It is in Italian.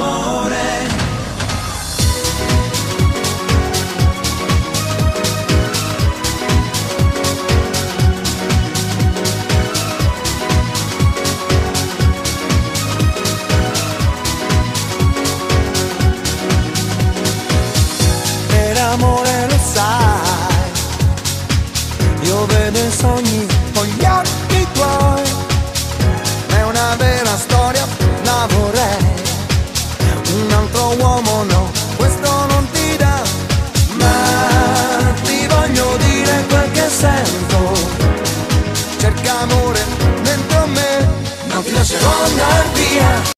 amor. l'amore dentro me, non ti lascerò andar via.